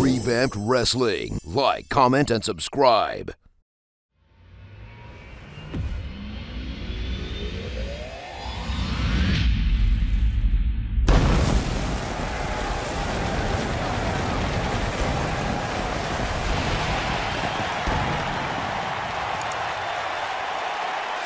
Revamped Wrestling. Like, comment, and subscribe.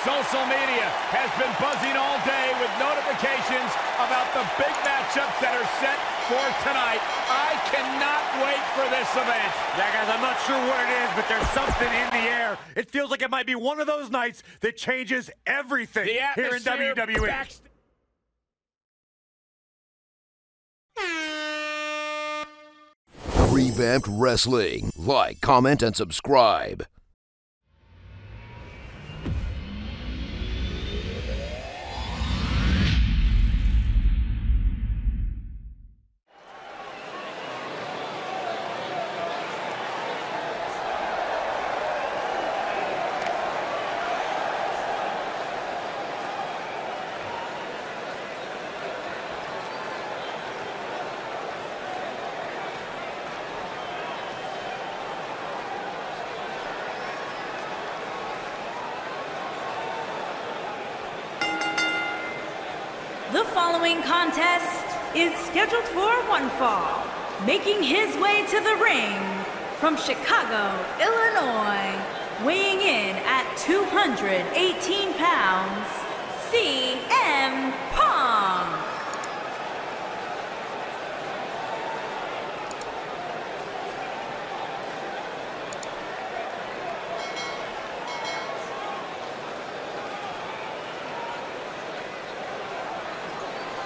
Social media has been buzzing all day with notifications about the big matchups that are set for tonight. I cannot wait for this event. Yeah, guys, I'm not sure what it is, but there's something in the air. It feels like it might be one of those nights that changes everything The here in WWE. backst- Revamped Wrestling. Like, comment, and subscribe. One fall. Making his way to the ring from Chicago, Illinois, weighing in at 218 pounds, CM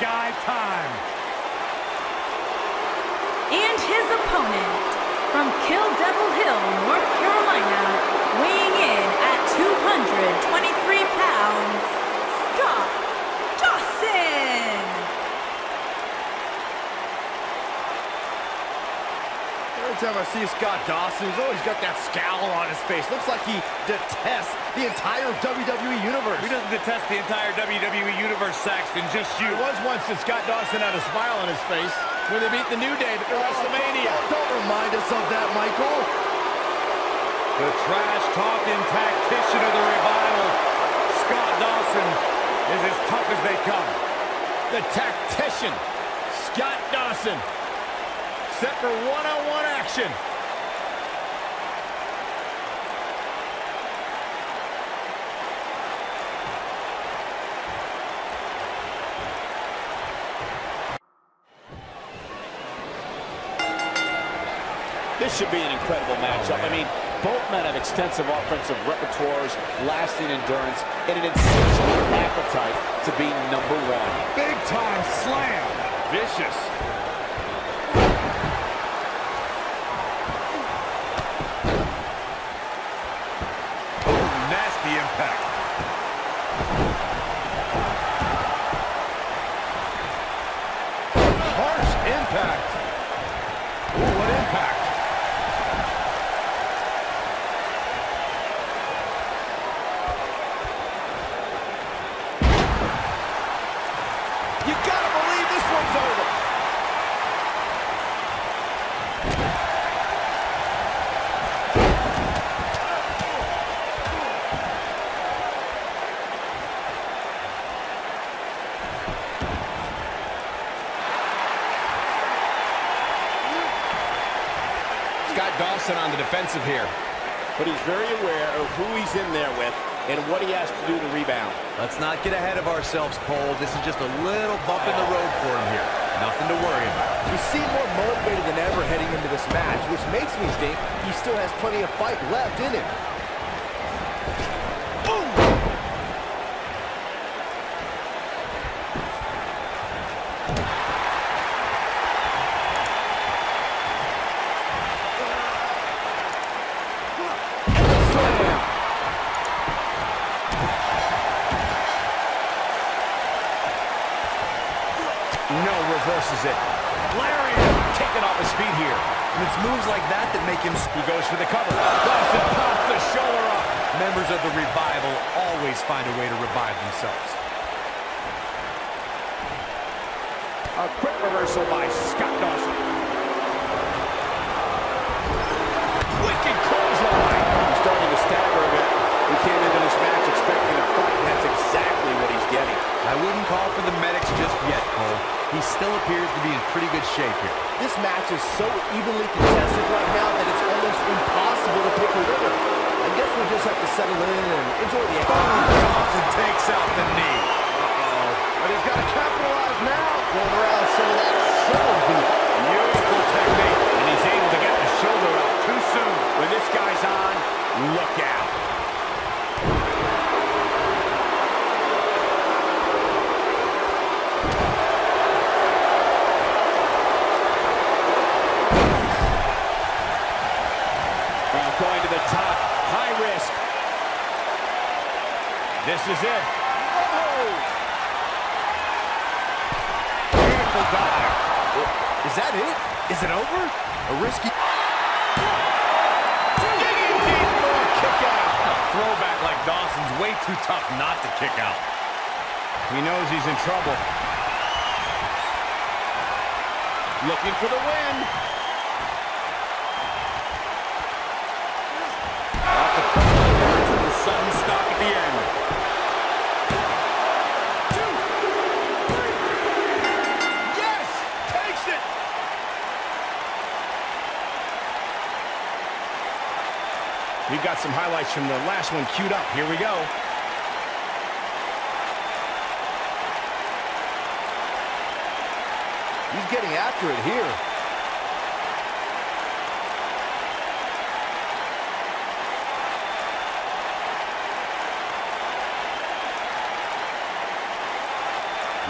guy time. And his opponent from Kill Devil Hill, North Carolina, weighing in at 223 pounds, Scott Dawson. Every time I see Scott Dawson, oh, he's always got that scowl on his face. Looks like he detests the entire WWE Universe. He doesn't detest the entire WWE Universe, Saxton? Just you. It was once that Scott Dawson had a smile on his face when they beat the New Day at WrestleMania. Don't, don't remind us of that, Michael. The trash-talking tactician of the revival, Scott Dawson, is as tough as they come. The tactician, Scott Dawson, set for one-on-one action. This should be an incredible matchup. Oh, I mean, both men have extensive offensive repertoires, lasting endurance, and an insatiable appetite to be number one. Big time slam. Vicious. Oh, nasty impact. Harsh impact. Ooh, what impact. You gotta believe this one's over. Scott Dawson on the defensive here. But he's very aware of who he's in there with and what he has to do to rebound. Let's not get ahead of ourselves, Cole. This is just a little bump in the road for him here. Nothing to worry about. He seemed more motivated than ever heading into this match, which makes me think he still has plenty of fight left in him. We've got some highlights from the last one queued up. Here we go. He's getting after it here.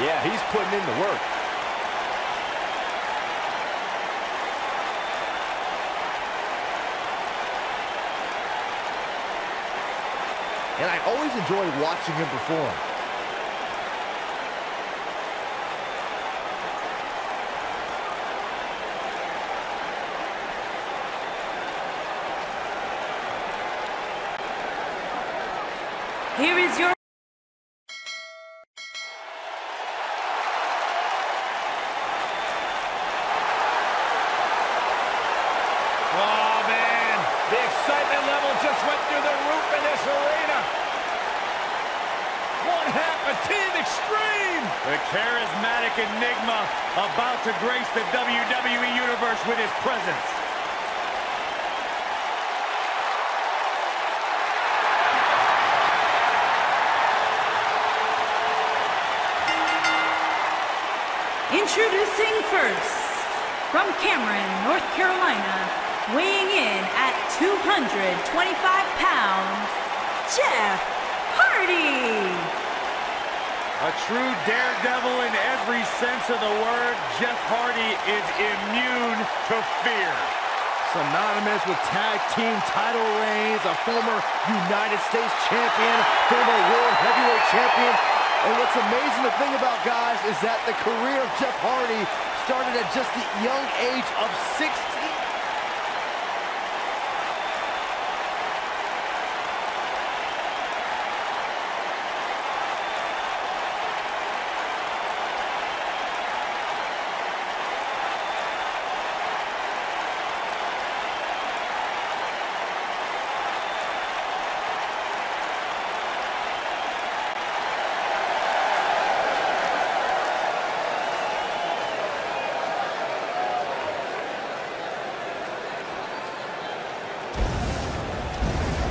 Yeah, he's putting in the work. And I always enjoy watching him perform. Here is your Oh, man. The excitement level just went through the roof in this arena. One half of Team Extreme. The charismatic enigma about to grace the WWE Universe with his presence. Introducing first, from Cameron, North Carolina, weighing in at 225 pounds, Jeff Hardy. A true daredevil in every sense of the word, Jeff Hardy is immune to fear. Synonymous with tag team title reigns, a former United States champion, former world heavyweight champion. And what's amazing to think about, guys, is that the career of Jeff Hardy started at just the young age of 16.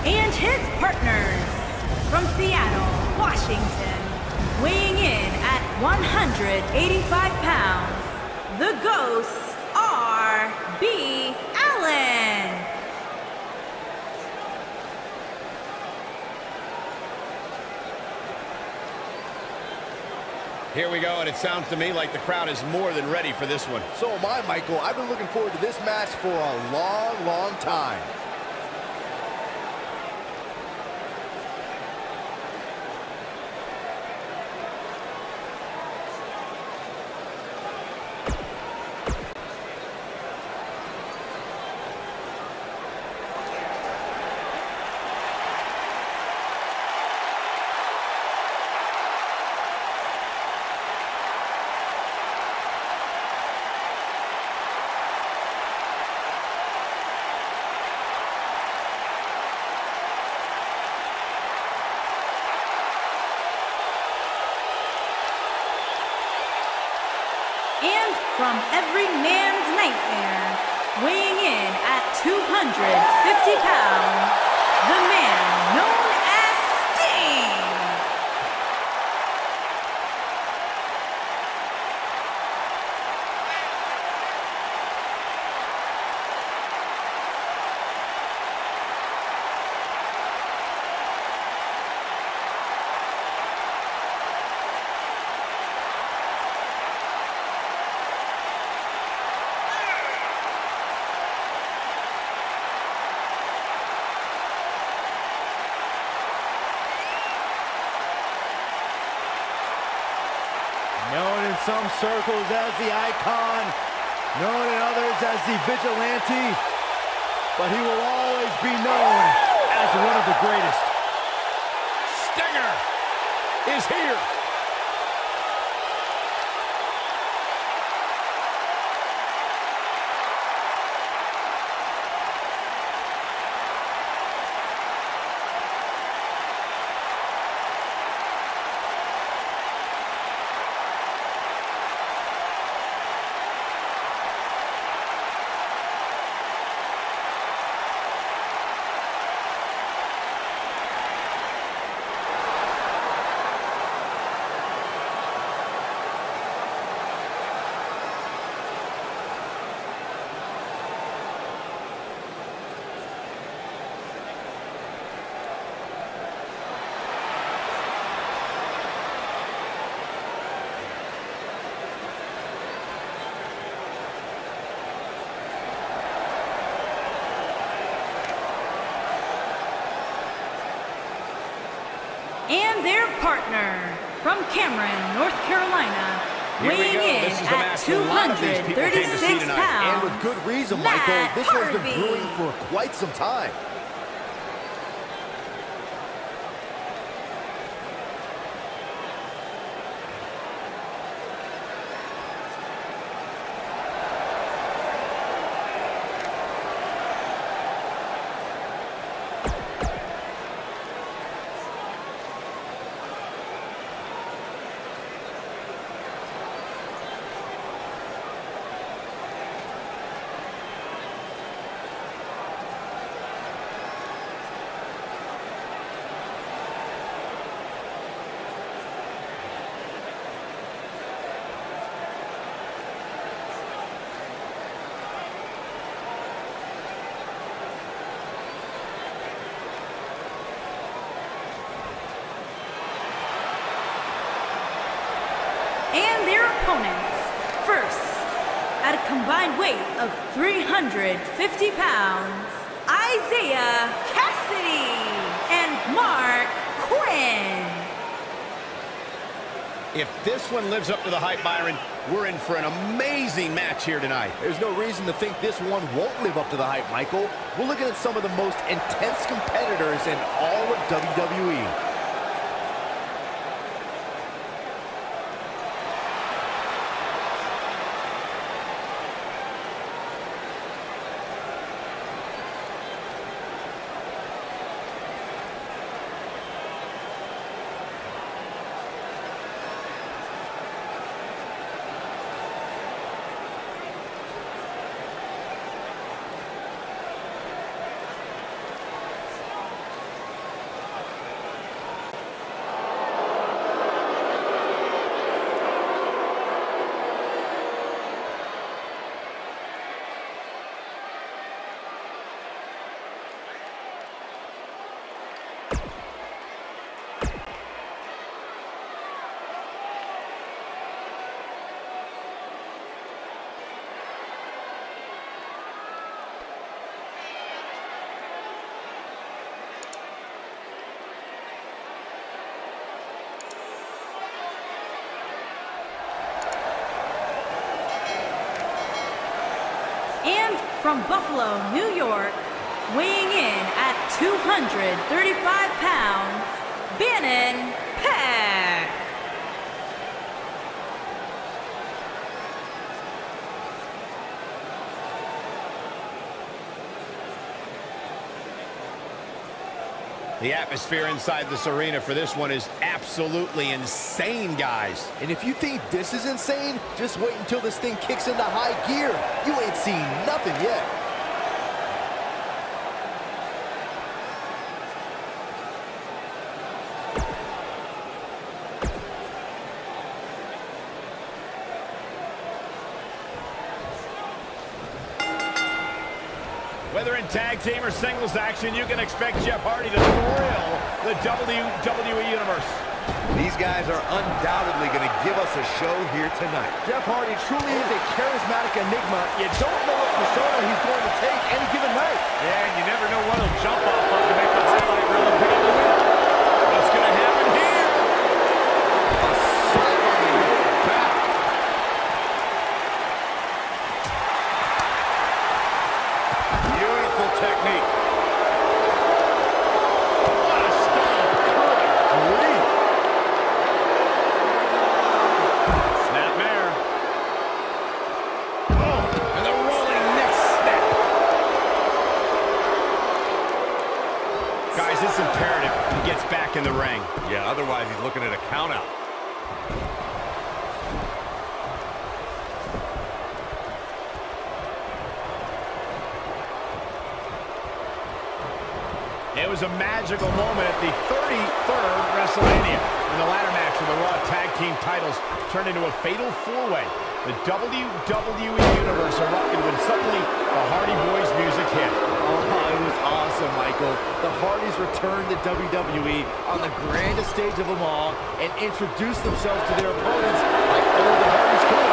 And his partners from Seattle, Washington, weighing in at 185 pounds, the Ghosts are B. Allen. Here we go, and it sounds to me like the crowd is more than ready for this one. So am I, Michael. I've been looking forward to this match for a long, long time. And from every man's nightmare, weighing in at 250 pounds, the man known as Sting. Known in some circles as the icon, known in others as the vigilante, but he will always be known as one of the greatest. Stinger is here. And their partner from Cameron, North Carolina, Here weighing in This is a at match a lot of these people came to see 236 pounds. And with good reason, Matt Michael. This one's been brewing for quite some time. and their opponents. First, at a combined weight of 350 pounds, Isiah Kassidy and Marq Quen. If this one lives up to the hype, Byron, we're in for an amazing match here tonight. There's no reason to think this one won't live up to the hype, Michael. We're looking at some of the most intense competitors in all of. WWE. From Buffalo, New York, weighing in at 235 pounds, Bannon Peck. The atmosphere inside this arena for this one is absolutely insane, guys. And if you think this is insane, just wait until this thing kicks into high gear. You ain't seen nothing yet. Whether tag team or singles action, you can expect Jeff Hardy to thrill the WWE Universe. These guys are undoubtedly going to give us a show here tonight. Jeff Hardy truly is a charismatic enigma. You don't know what persona he's going to take any given night. Yeah, and you never know what he'll jump off of to make the highlight reel and titles turned into a fatal four-way. The WWE Universe erupted when suddenly the Hardy Boys music hit. Oh, it was awesome, Michael. The Hardys returned to WWE on the grandest stage of them all and introduced themselves to their opponents like only the Hardys could.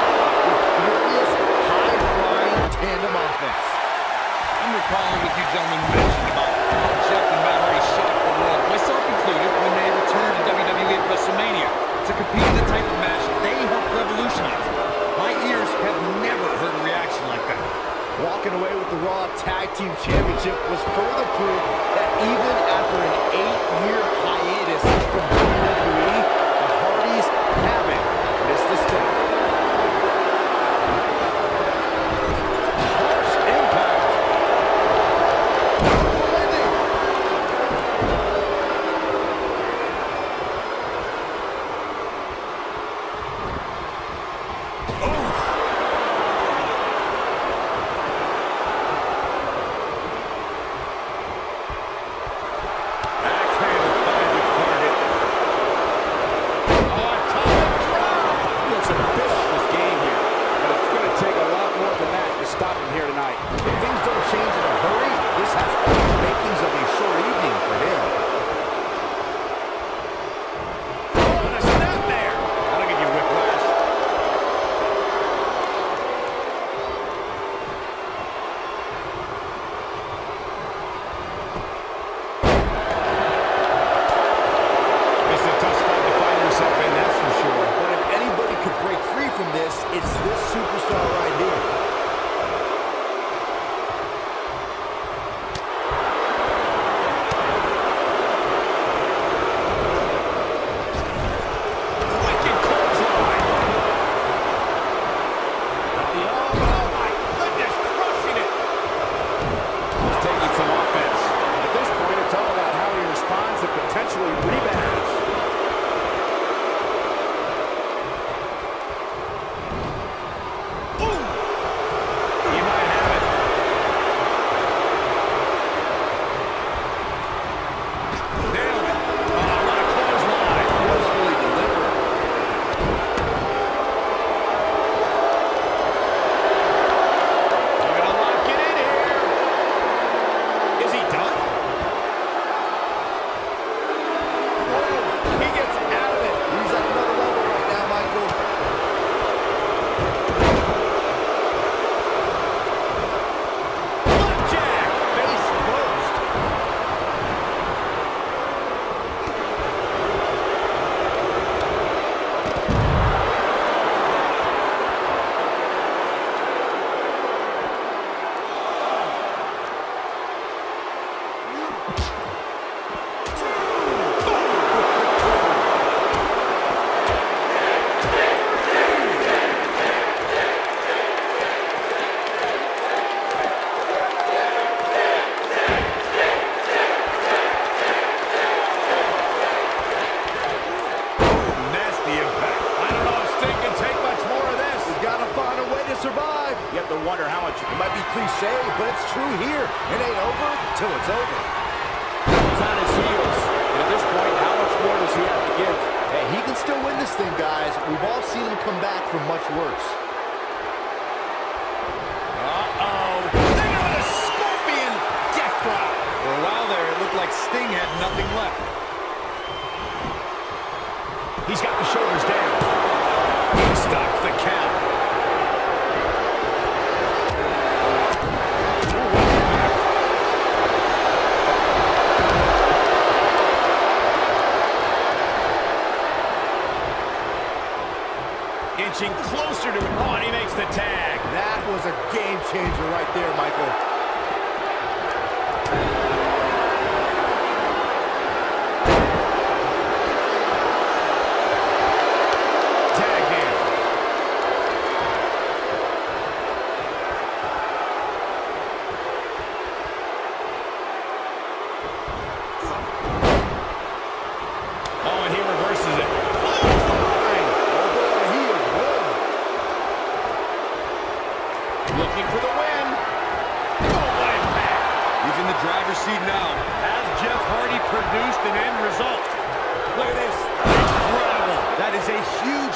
With furious, high-flying tandem offense. I'm recalling what you gentlemen mentioned about how Jeff and Mallory shocked the world, myself included, when they returned to WWE at WrestleMania to compete in the type of match they helped revolutionize. My ears have never heard a reaction like that. Walking away with the Raw Tag Team Championship was further proof that even after an eight-year hiatus from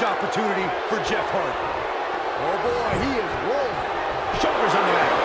huge opportunity for Jeff Hardy. Oh boy, he is rolling. Shoulders on the mat.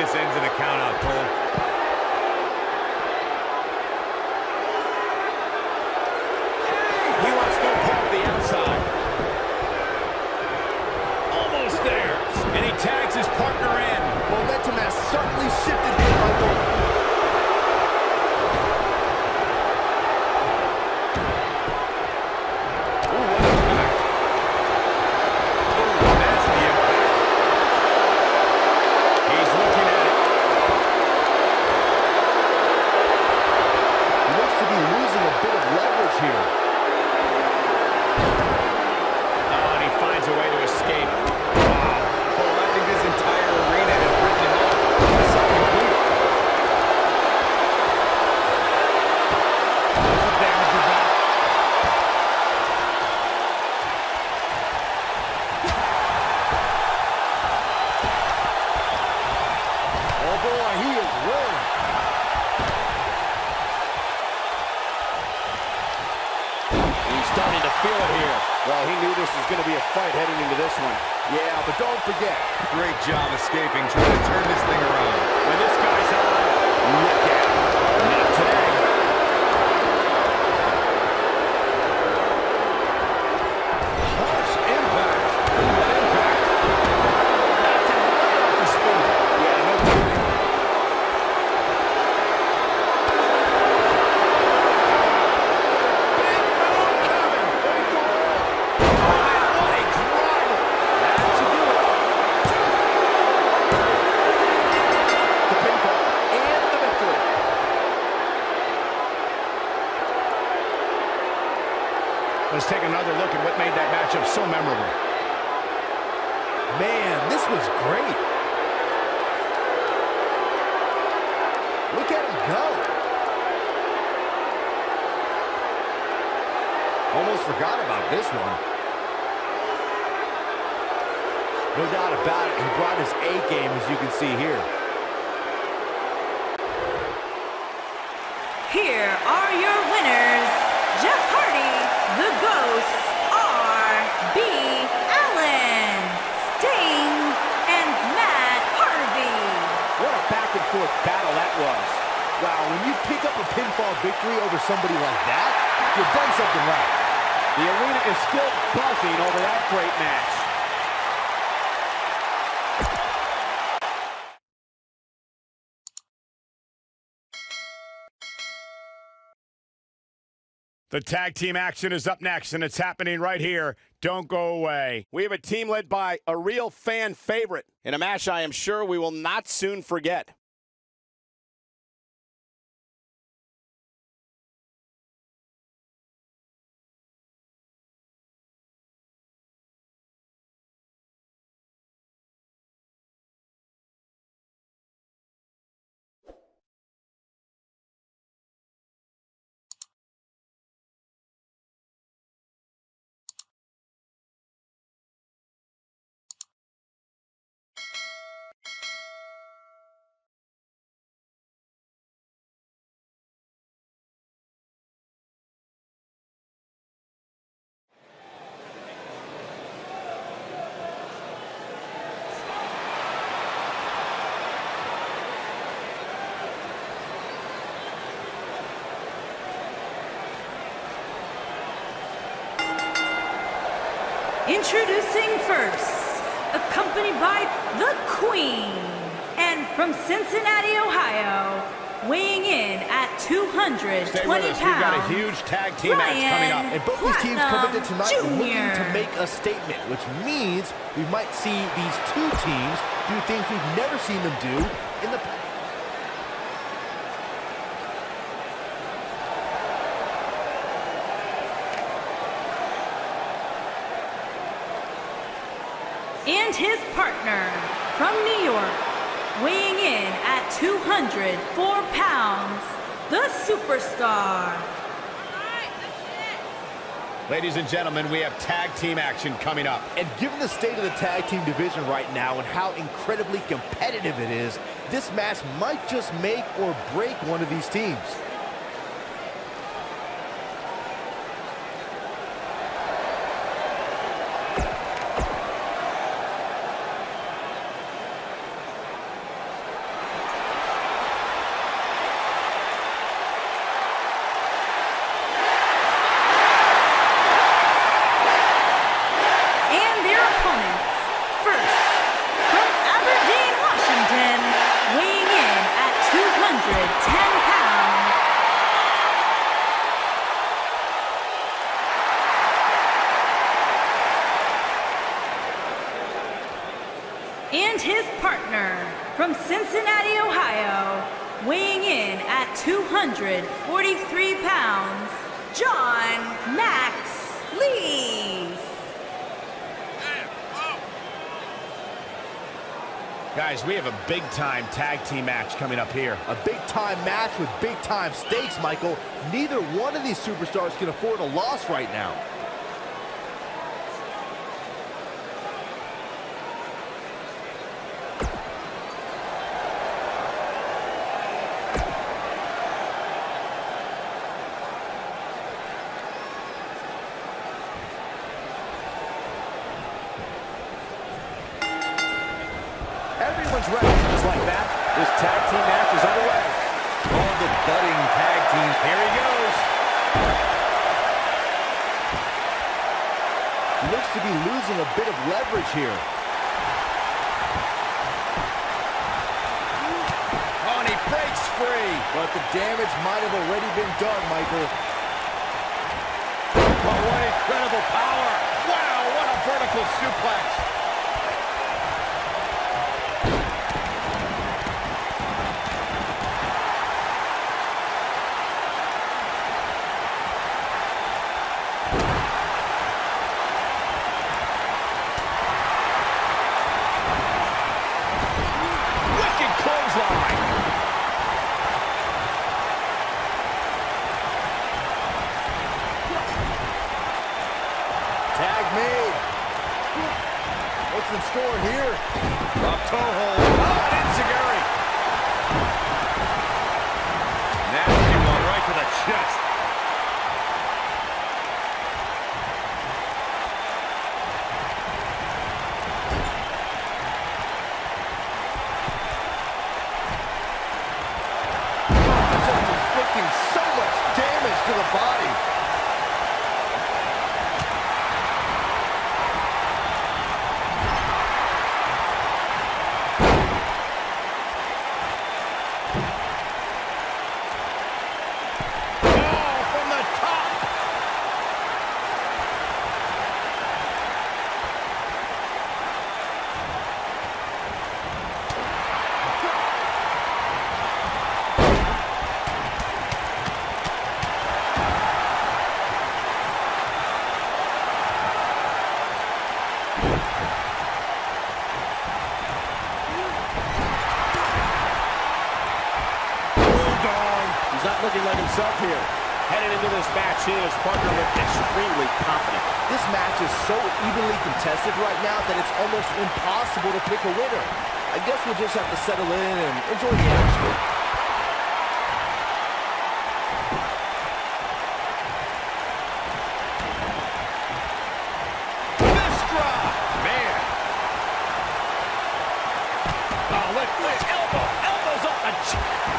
This ends in a countout, Cole. A back and forth battle that was. Wow, when you pick up a pinfall victory over somebody like that, you've done something right. The arena is still buzzing over that great match. The tag team action is up next, and it's happening right here. Don't go away. We have a team led by a real fan favorite in a match I am sure we will not soon forget. Introducing first, accompanied by the Queen, and from Cincinnati, Ohio, weighing in at 220 Stay with us. pounds. We've got a huge tag team match coming up. And both these teams come into Platinum tonight looking to make a statement, which means we might see these two teams do things we've never seen them do in the and his partner from New York, weighing in at 204 pounds, the superstar. Ladies and gentlemen, we have tag team action coming up. And given the state of the tag team division right now and how incredibly competitive it is, this match might just make or break one of these teams. And their opponents, first, from Aberdeen, Washington, weighing in at 210 pounds, and his partner from Cincinnati, Ohio, weighing in at 243 pounds, John Max Lees. Guys, we have a big-time tag team match coming up here. A big-time match with big-time stakes, Michael. Neither one of these superstars can afford a loss right now. Everyone's ready. Just like that, this tag team match is underway. All the budding tag teams. Here he goes. Looks to be losing a bit of leverage here. Oh, and he breaks free. But the damage might have already been done, Michael. Oh, what incredible power. Wow, what a vertical suplex. Wicked clothesline. Tag made. What's in store here? Drop toe hold. Oh, and Enzuigiri. Nasty one right to the chest. Just inflicting so much damage to the body. Oh, from the top. Bulldog. He's not looking like himself here. Headed into this match, he and his partner look extremely confident. This match is so evenly contested right now that it's almost impossible to pick a winner. I guess we'll just have to settle in and enjoy the action. Vistra. Man. Oh, look, look, elbow. Elbows up the ch-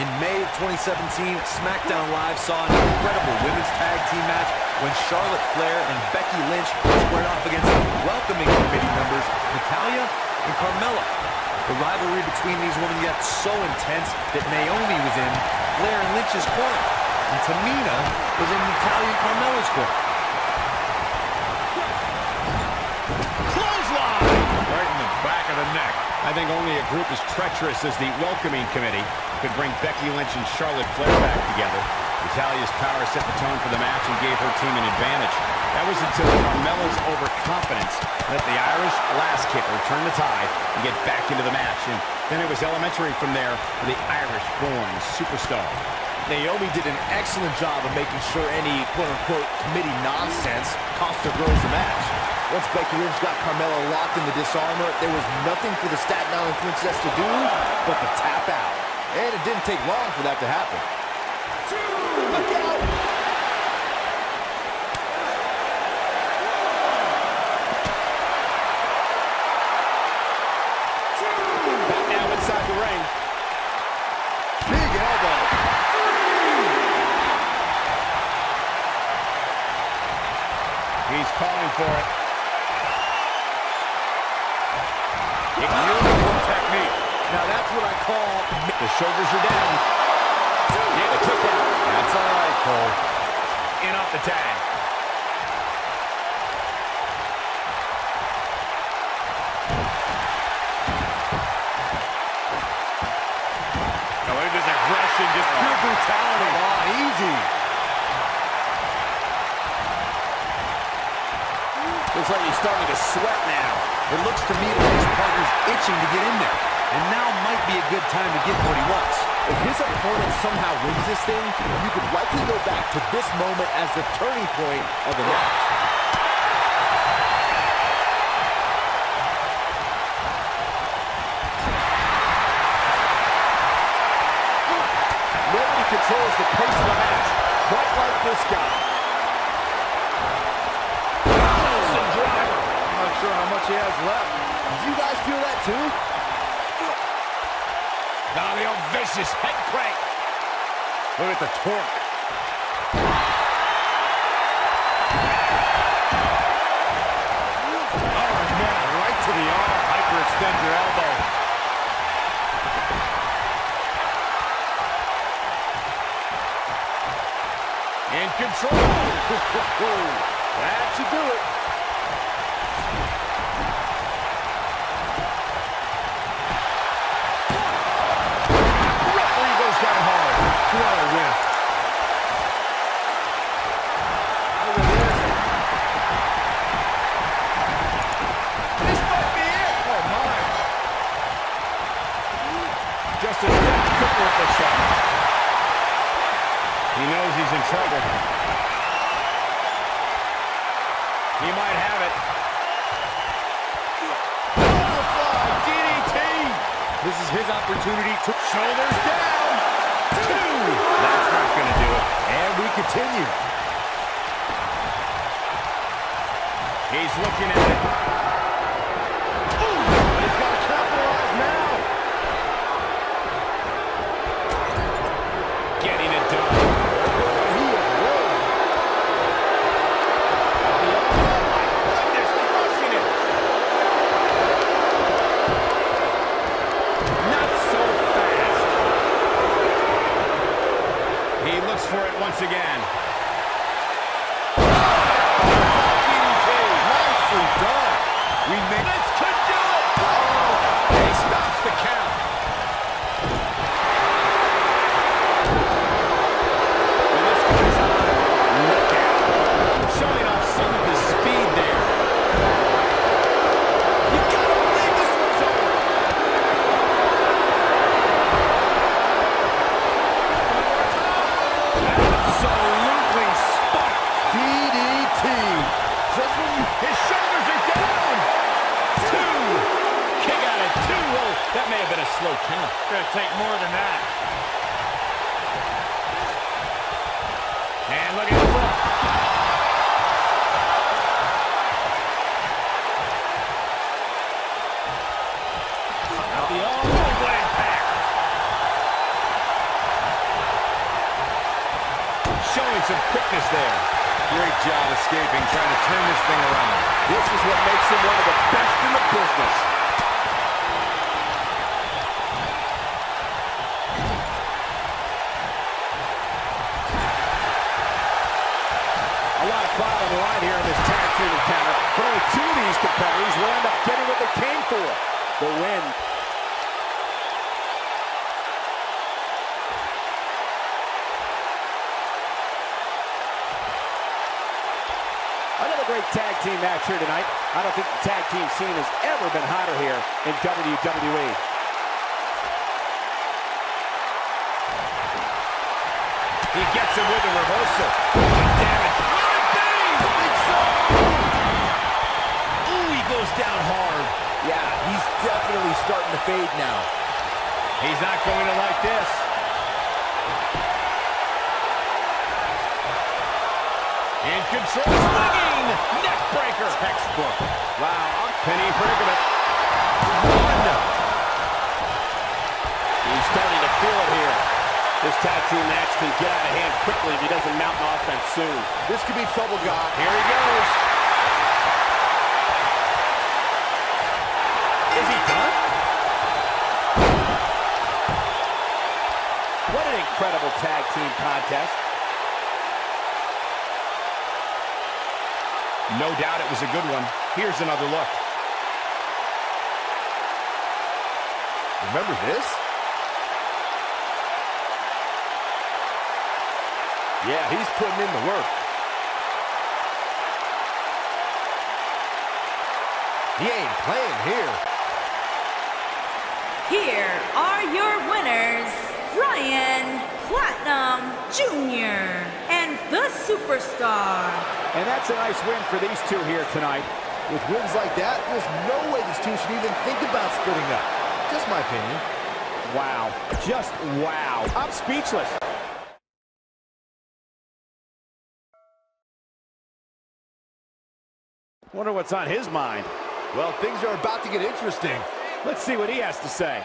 In May of 2017, SmackDown Live saw an incredible women's tag team match when Charlotte Flair and Becky Lynch squared off against welcoming committee members Natalya and Carmella. The rivalry between these women got so intense that Naomi was in Flair and Lynch's corner, and Tamina was in Natalya and Carmella's corner. I think only a group as treacherous as the welcoming committee could bring Becky Lynch and Charlotte Flair back together. Natalya's power set the tone for the match and gave her team an advantage. That was until Carmella's overconfidence let the Irish Lass Kicker turn the tide and get back into the match. And then it was elementary from there for the Irish-born superstar. Naomi did an excellent job of making sure any quote-unquote committee nonsense cost her girls the match. Once Becky Lynch got Carmella locked in the Dis-arm-her, there was nothing for the Staten Island Princess to do but to tap out. And it didn't take long for that to happen. Look out! Back now inside the ring. Big elbow. He's calling for it. Beautiful technique. Now that's what I call The shoulders are down. Yeah, the kick out. That's all right, Cole. In off the tag. Now look at this aggression, just pure oh. brutality. oh, easy. Looks like he's starting to sweat now. It looks to me like his partner's itching to get in there, and now be a good time to get what he wants. If his opponent somehow wins this thing, you could likely go back to this moment as the turning point of the match. Nobody controls the pace of the match quite like this guy. Awesome driver. Not sure how much he has left. Do you guys feel that too? Old vicious head crank. Look at the torque. Team has ever been hotter here in WWE. He gets him with a reversal. Damn it. Ooh, he goes down hard. Yeah, he's definitely starting to fade now. He's not going to like this. In control, swinging, neck breaker. Textbook. Wow, penny. One. He's starting to feel it here. This tag team match can get out of hand quickly if he doesn't mount an offense soon. This could be trouble, God. Here he goes. Is he done? What an incredible tag team contest. No doubt it was a good one. Here's another look. Remember this? Yeah, he's putting in the work. He ain't playing here. Here are your winners, Bryan Platinum Jr. and the Superstar. And that's a nice win for these two here tonight. With wins like that, there's no way these two should even think about splitting up. Just my opinion. Wow. Just wow. I'm speechless. Wonder what's on his mind. Well, things are about to get interesting. Let's see what he has to say.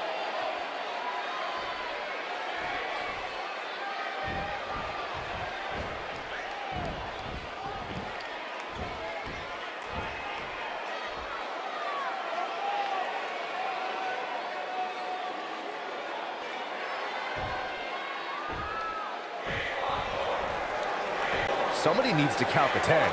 Somebody needs to count the 10.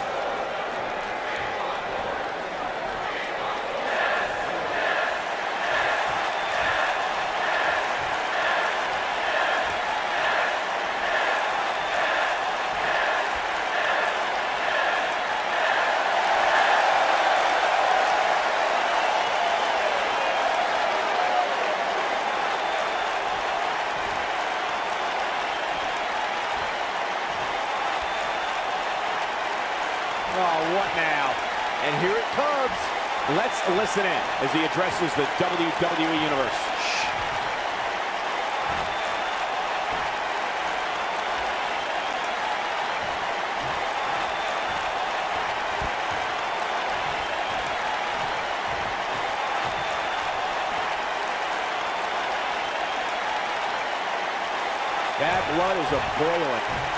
Oh, what now? And here it comes. Let's listen in as he addresses the WWE Universe. That blood is a boiling.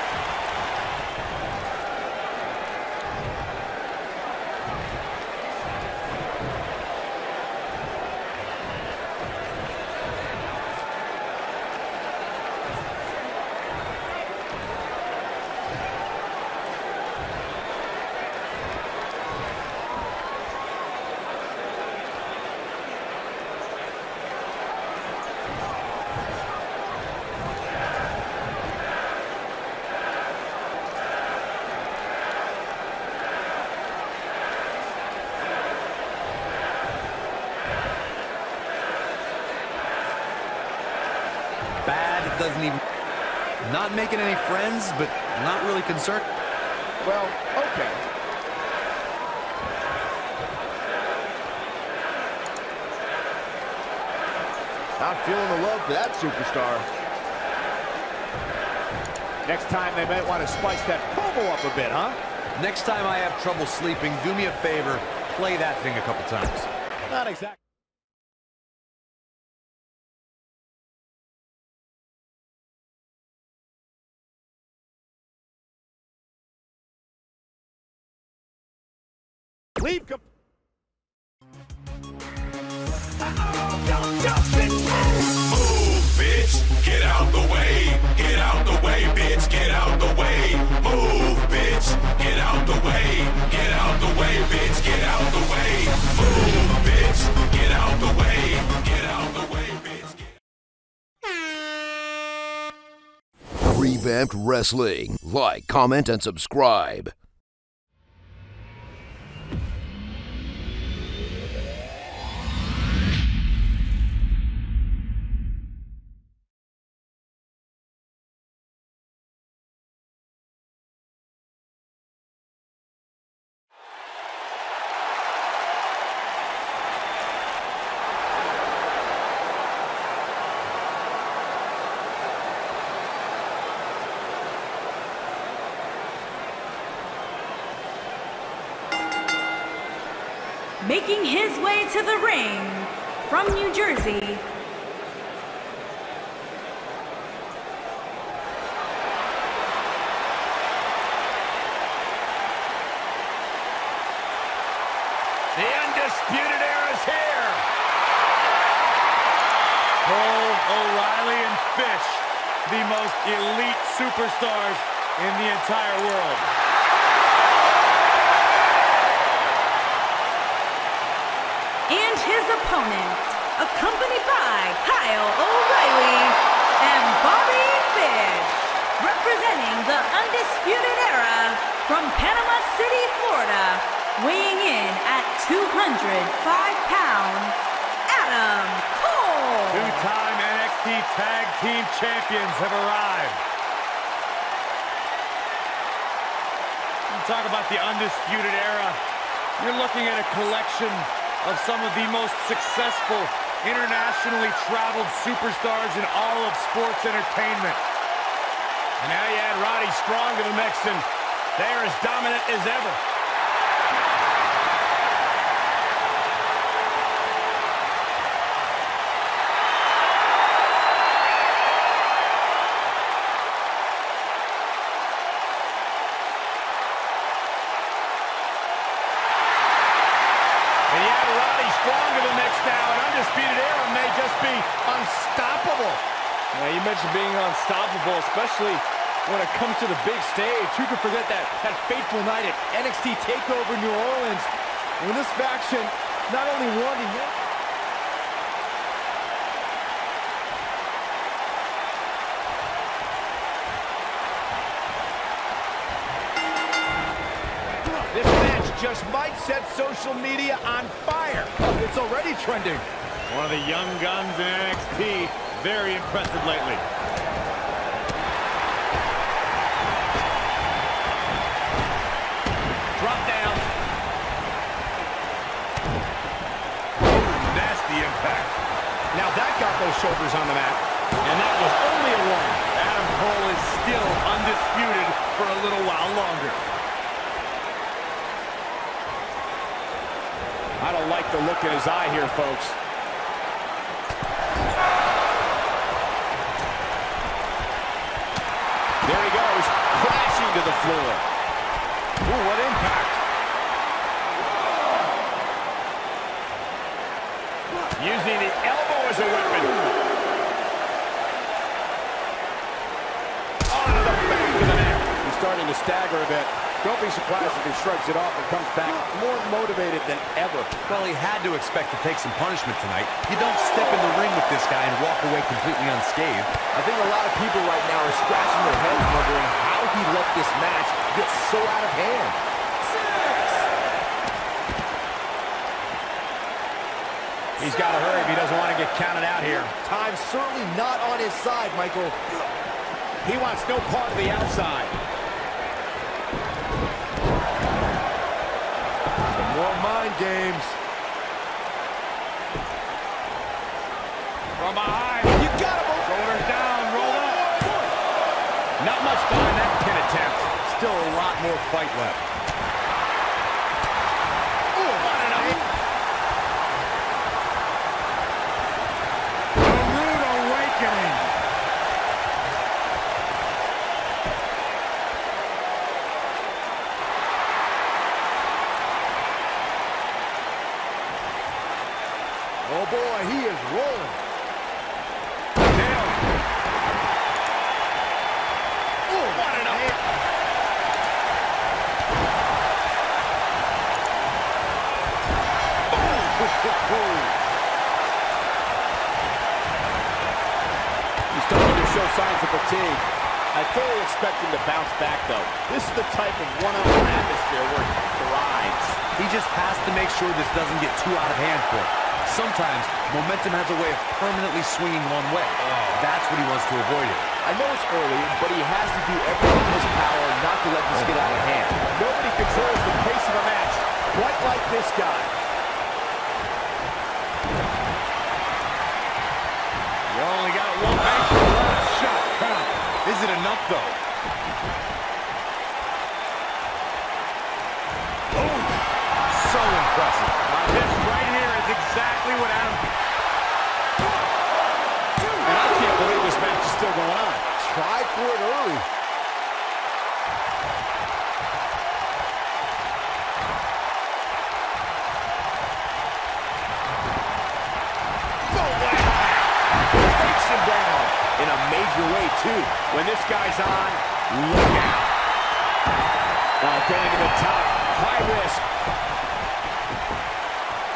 Bad, doesn't even... Not making any friends, but concerned. Well, okay. Not feeling the love for that superstar. Next time they might want to spice that promo up a bit, huh? Next time I have trouble sleeping, do me a favor, play that thing a couple times. Not exactly. Wrestling. Like, comment, and subscribe. Way to the ring from New Jersey, The Undisputed Era is here. Cole, O'Reilly, and Fish, the most elite superstars in the entire world. and his opponent, accompanied by Kyle O'Reilly and Bobby Fish, representing the Undisputed Era from Panama City, Florida, weighing in at 205 pounds, Adam Cole. Two-time NXT Tag Team Champions have arrived. Talk about the Undisputed Era. You're looking at a collection of some of the most successful internationally traveled superstars in all of sports entertainment. And now you add Roddy Strong to the mix, and they are as dominant as ever. Roddy stronger than next now, and Undisputed Era may just be unstoppable. Yeah, you mentioned being unstoppable, especially when it comes to the big stage. Who could forget that, that fateful night at NXT TakeOver New Orleans when this faction not only won the This match just might set social media on fire. It's already trending. One of the young guns in NXT, very impressive lately. Drop down. Oh, nasty impact. Now that got those shoulders on the mat. And that was only a one. Adam Cole is still undisputed for a little while longer. I don't like the look in his eye here, folks. There he goes, crashing to the floor. Ooh, what impact. Using the elbow as a weapon. Onto the back of the neck. He's starting to stagger a bit. Don't be surprised if he shrugs it off and comes back more motivated than ever. Well, he had to expect to take some punishment tonight. You don't step in the ring with this guy and walk away completely unscathed. I think a lot of people right now are scratching their heads wondering how he let this match get so out of hand. He's got to hurry if he doesn't want to get counted out here. Time's certainly not on his side, Michael. He wants no part of the outside. More mind games. From behind. You got him. Shoulders down, roll up. Not much behind that pin attempt. Still a lot more fight left. A rude awakening. Oh boy, he is rolling. Nailed. Ooh, what an up. He's starting to show signs of fatigue. I fully expect him to bounce back, though. This is the type of one-on-one atmosphere where he thrives. He just has to make sure this doesn't get too out of hand for him. Sometimes, momentum has a way of permanently swinging one way. That's what he wants to avoid it. I know it's early, but he has to do everything in his power not to let this get out of hand. Nobody controls the pace of a match quite like this guy. You only got one ankle left. Shot count. Is it enough, though? Oh, so impressive. This right here is exactly what Adam... And I can't believe this match is still going on. For it early. Him down in a major way, too. When this guy's on, look out. Uh, going to the top. High risk.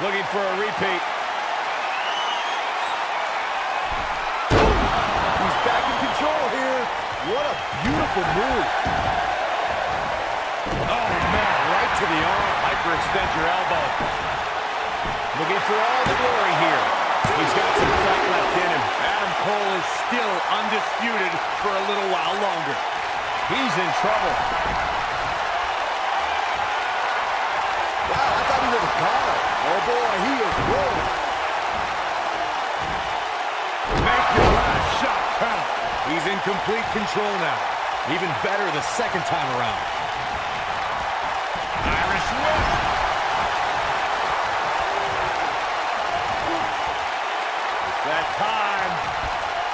Looking for a repeat. He's back in control here. What a beautiful move. Oh, man, right to the arm. Hyperextend your elbow. Looking for all the glory here. He's got some fight left in him. Adam Cole is still undisputed for a little while longer. He's in trouble. Wow, I thought he was a god. Oh boy, he is rolling. He's in complete control now. Even better the second time around. Irish whip. That time.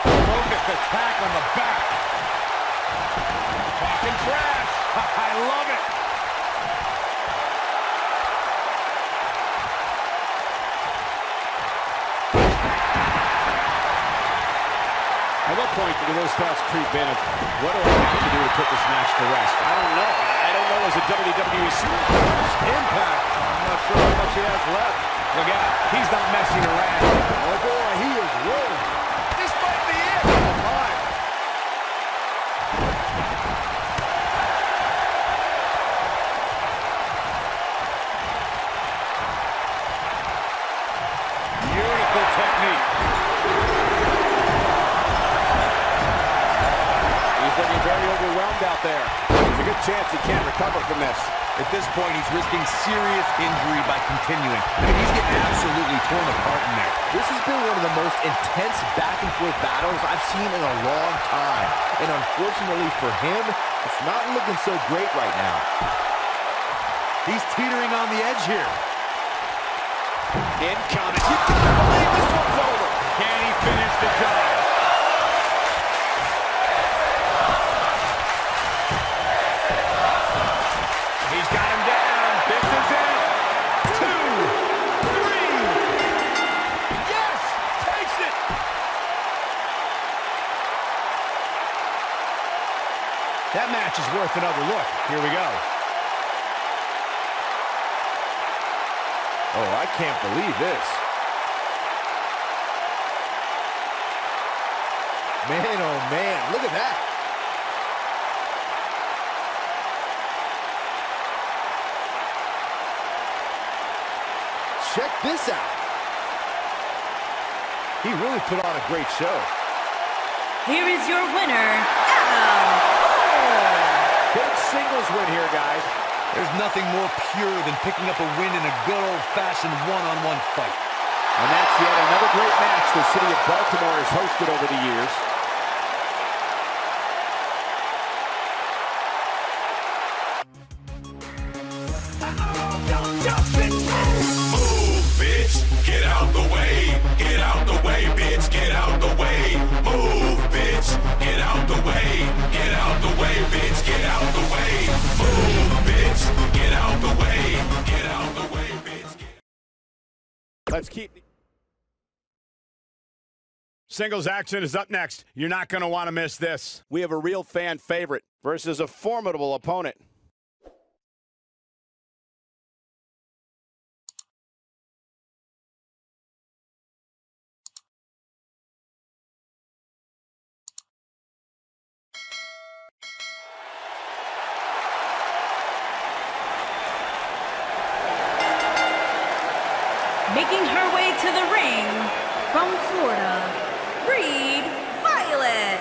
Focused attack on the back. Talking trash. I love it. Do those thoughts creep in of what do I have to do to put this match to rest? I don't know. I don't know as a WWE. Impact. I'm not sure how much he has left. Look out. He's not messing around. He can't recover from this. At this point, he's risking serious injury by continuing. I mean, he's getting absolutely torn apart in there. This has been one of the most intense back-and-forth battles I've seen in a long time. And unfortunately for him, it's not looking so great right now. He's teetering on the edge here. Incoming. You can't believe this one's over. Can he finish the job? Another look. Here we go. Oh, I can't believe this. Man, oh man, look at that. Check this out. He really put on a great show. Here is your winner, singles win here, guys. There's nothing more pure than picking up a win in a good old-fashioned one-on-one fight. And that's yet another great match the city of Baltimore has hosted over the years. Singles action is up next. You're not going to want to miss this. We have a real fan favorite versus a formidable opponent. Making her way to the ring from Florida, Reed Violet.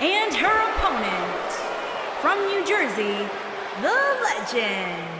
And her opponent from New Jersey, the legend.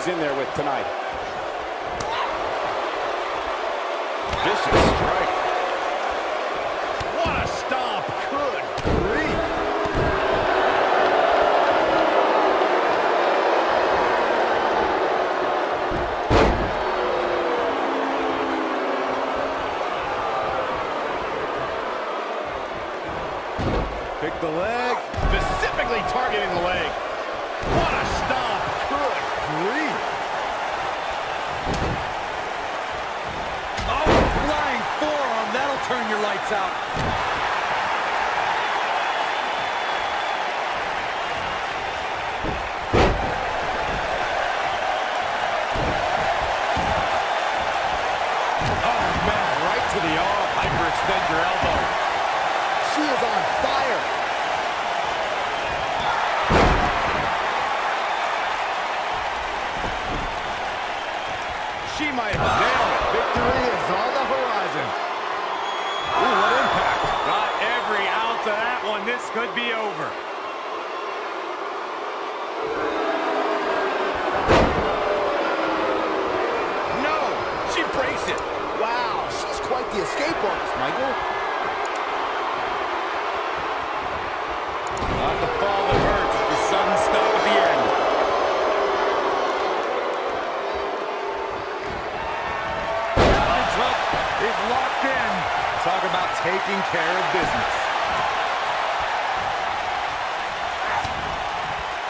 She's in there with tonight. Vicious strike. What a stomp. Good grief. Pick the leg. Specifically targeting the leg. What a stomp. Good grief. Oh, flying forearm. That'll turn your lights out. Oh, man, right to the arm. Hyperextend your elbow. She is on fire. She might have nailed it. Victory is on the horizon. Ooh, what impact. Got every ounce of that one. This could be over. No, she breaks it. Wow, she's quite the escape artist, Michael. Not the fall that hurts. The sudden stop at the end. Is locked in. Talk about taking care of business.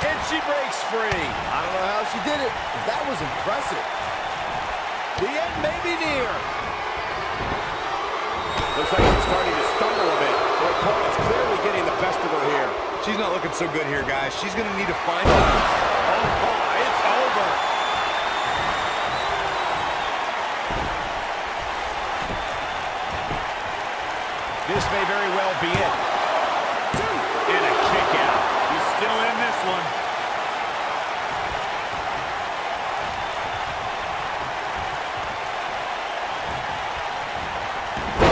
And she breaks free. I don't know how she did it, but that was impressive. The end may be near. Looks like she's starting to stumble a bit. Her opponent's clearly getting the best of her here. She's not looking so good here, guys. She's going to need to find out. Oh, oh, it's over. This may very well be it. And a kick out. She's still in this one.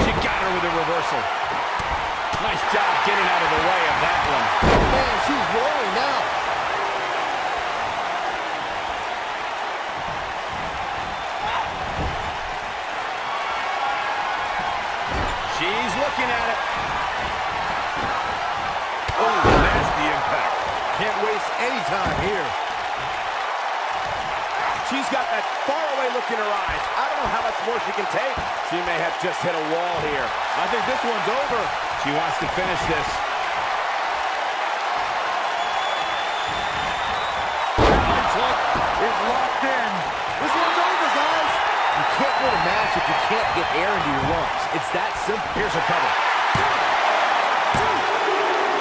She got her with a reversal. Nice job getting out of the way of that one. Man, she's rolling now. She's looking at it. Oh, nasty impact. Can't waste any time here. She's got that faraway look in her eyes. I don't know how much more she can take. She may have just hit a wall here. I think this one's over. She wants to finish this. Is locked in. This one's over, guys. You can't win a match if you can't get air into your lungs. It's that simple. Here's her cover.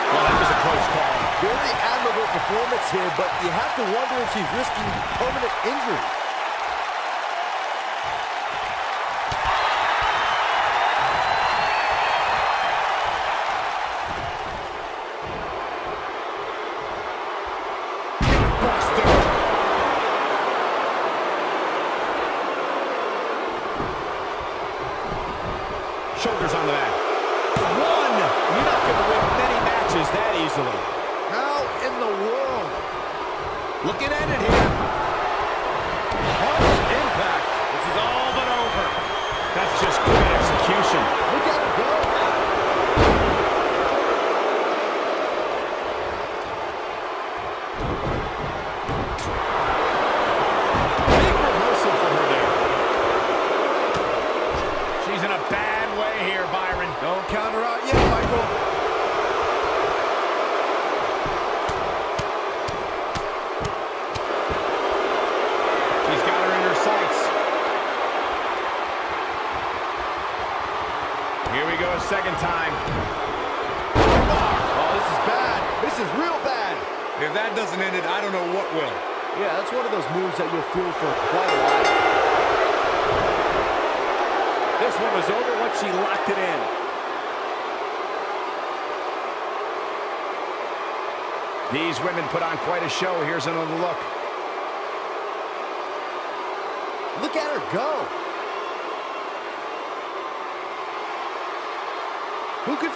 Well, that was a close call. Very admirable performance here, but you have to wonder if she's risking permanent injury.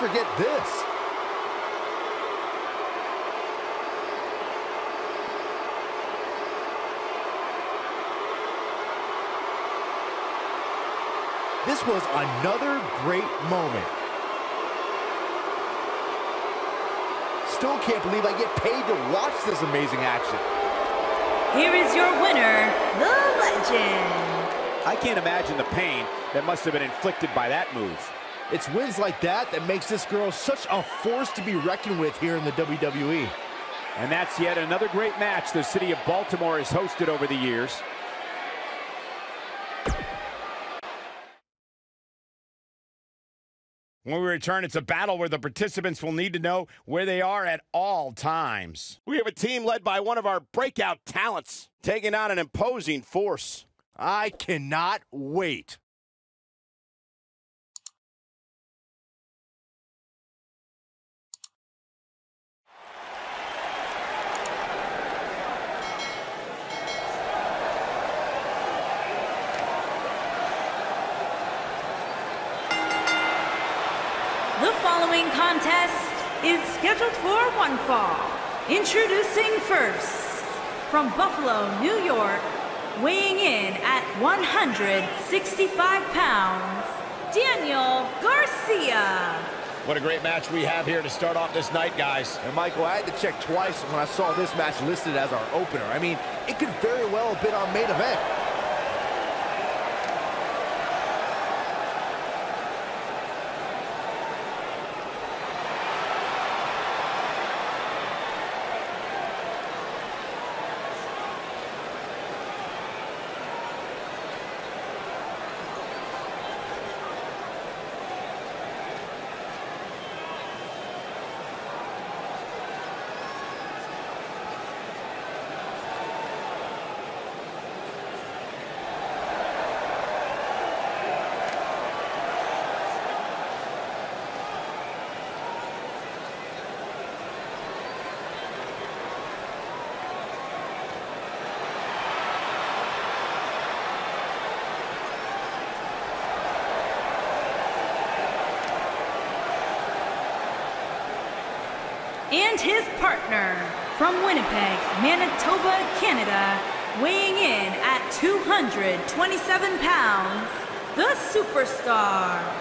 Forget this? This was another great moment. Still can't believe I get paid to watch this amazing action. Here is your winner, the Legend. I can't imagine the pain that must have been inflicted by that move. It's wins like that that makes this girl such a force to be reckoned with here in the WWE. And that's yet another great match the city of Baltimore has hosted over the years. When we return, it's a battle where the participants will need to know where they are at all times. We have a team led by one of our breakout talents, taking on an imposing force. I cannot wait. The following contest is scheduled for one fall. Introducing first, from Buffalo, New York, weighing in at 165 pounds, Daniel Garcia. What a great match we have here to start off this night, guys. And Michael, I had to check twice when I saw this match listed as our opener. I mean, it could very well have been our main event. And his partner, from Winnipeg, Manitoba, Canada, weighing in at 227 pounds, the Superstar.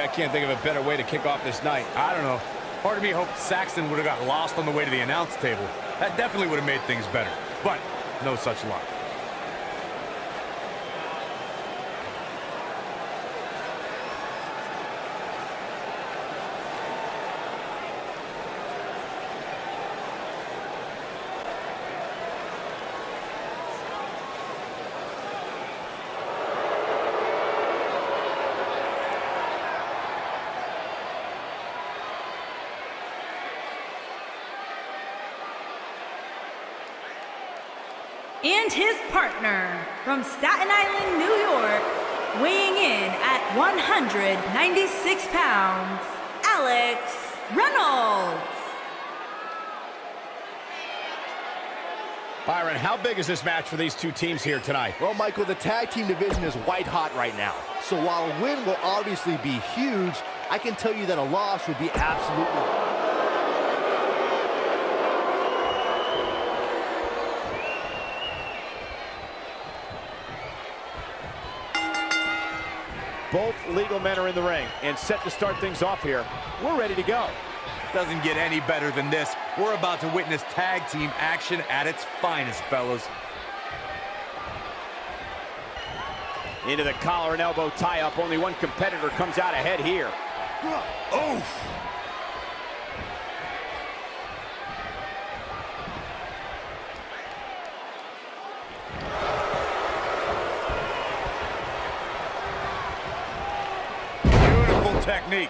can't think of a better way to kick off this night. I don't know. Part of me hoped Saxton would have got lost on the way to the announce table. That definitely would have made things better. But no such luck. And his partner from Staten Island, New York, weighing in at 196 pounds, Alex Reynolds. Byron, how big is this match for these two teams here tonight? Well, Michael, the tag team division is white hot right now. So while a win will obviously be huge, I can tell you that a loss would be absolutely... Both legal men are in the ring and set to start things off here. We're ready to go. Doesn't get any better than this. We're about to witness tag team action at its finest, fellas. Into the collar and elbow tie-up. Only one competitor comes out ahead here. Oh! Beautiful technique.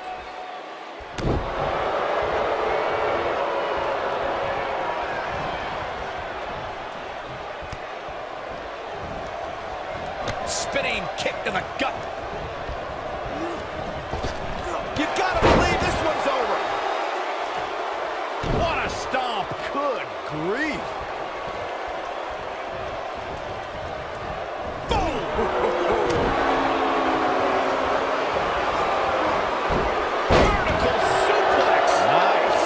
Spinning kick to the gut. You gotta believe this one's over. What a stomp. Good grief. Vertical suplex. Nice.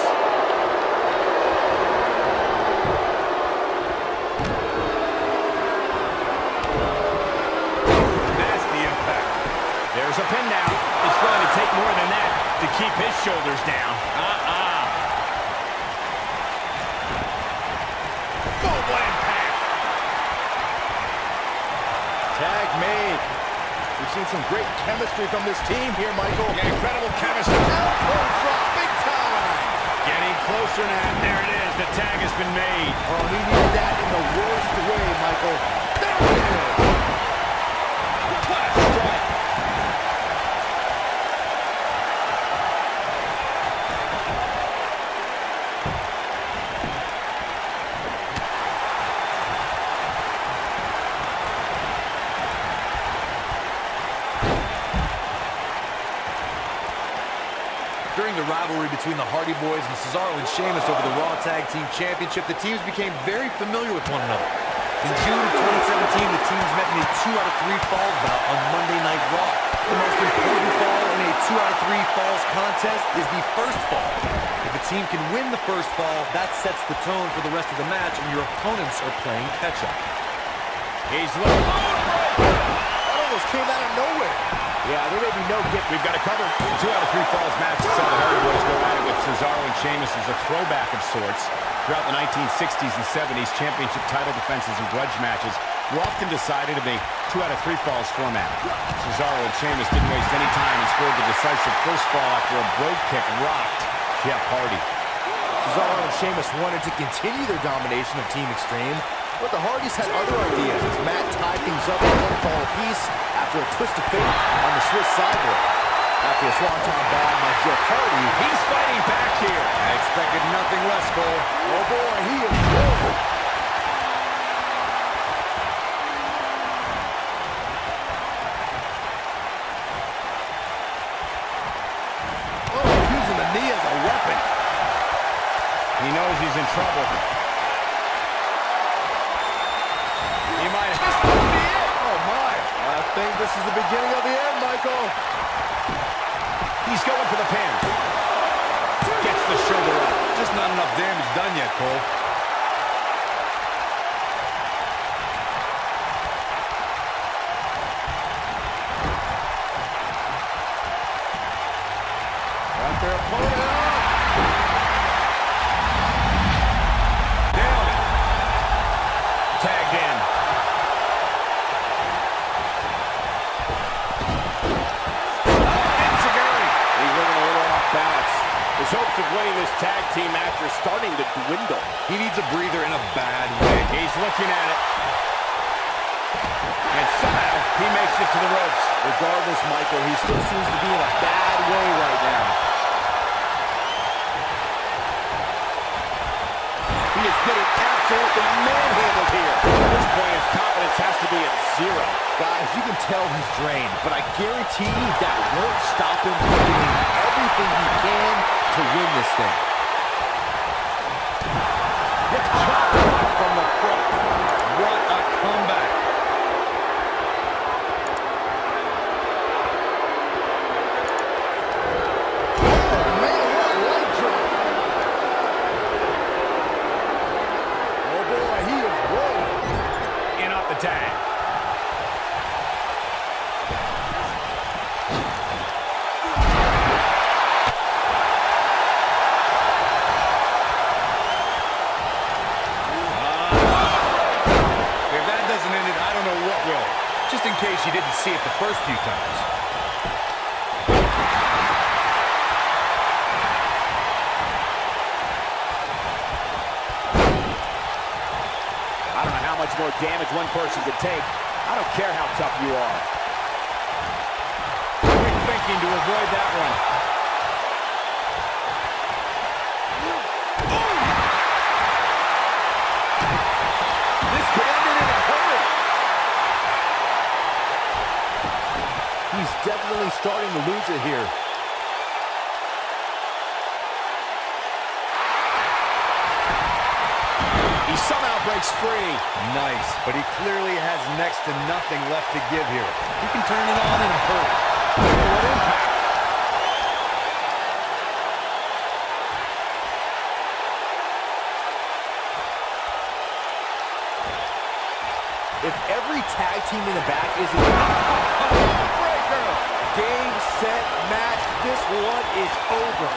Nasty impact. There's a pin down. It's going to take more than that to keep his shoulders down. Uh-uh. Boom, what impact. Tag made. We've seen some great chemistry from this team here, Michael. Yeah, incredible chemistry. Elbow drop, big time. Getting closer now. There it is. The tag has been made. Oh, he needed that in the worst way, Michael. There it is. What a strike. During the rivalry between the Hardy Boys and Cesaro and Sheamus over the Raw Tag Team Championship, the teams became very familiar with one another. In June of 2017, the teams met in a two out of three falls bout on Monday Night Raw. The most important fall in a two out of three falls contest is the first fall. If a team can win the first fall, that sets the tone for the rest of the match, and your opponents are playing catch-up. He's looking. That almost came out of nowhere. Yeah, there may be no get. We've got to cover. Two out of three falls match the Hardy Boys go at it with Cesaro and Sheamus as a throwback of sorts. Throughout the 1960s and 70s, championship title defenses and grudge matches were often decided in a two out of three falls format. Cesaro and Sheamus didn't waste any time and scored the decisive first fall after a brogue kick rocked Jeff Hardy. Cesaro and Sheamus wanted to continue their domination of Team Extreme, but the Hardys had other ideas as Matt tied things up with one fall apiece after a twist of fate on the Swiss sideboard. After a swanton bomb by Jeff Hardy, He's fighting back here. I expected nothing less, Cole. oh boy, he is rolling. Oh, using the knee as a weapon. He knows he's in trouble. Is the beginning of the end, Michael. Didn't see it the first few times. I don't know how much more damage one person could take. I don't care how tough you are. Quick thinking to avoid that one. This could end it in a hurry. Definitely starting to lose it here. He somehow breaks free. Nice, but he clearly has next to nothing left to give here. He can turn it on in a hurry. What impact. If every tag team in the back isn't game, set, match, this one is over.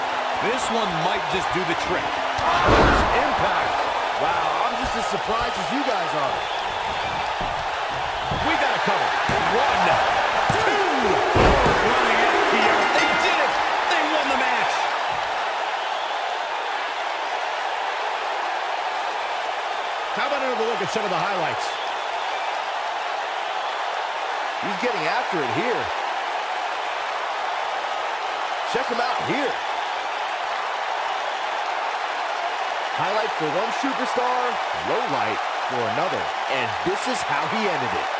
This one might just do the trick. Impact. Wow, I'm just as surprised as you guys are. We got it covered. One, two. Running out here. They did it. They won the match. How about another look at some of the highlights? He's getting after it here. Check him out here. Highlight for one superstar, low light for another. And this is how he ended it.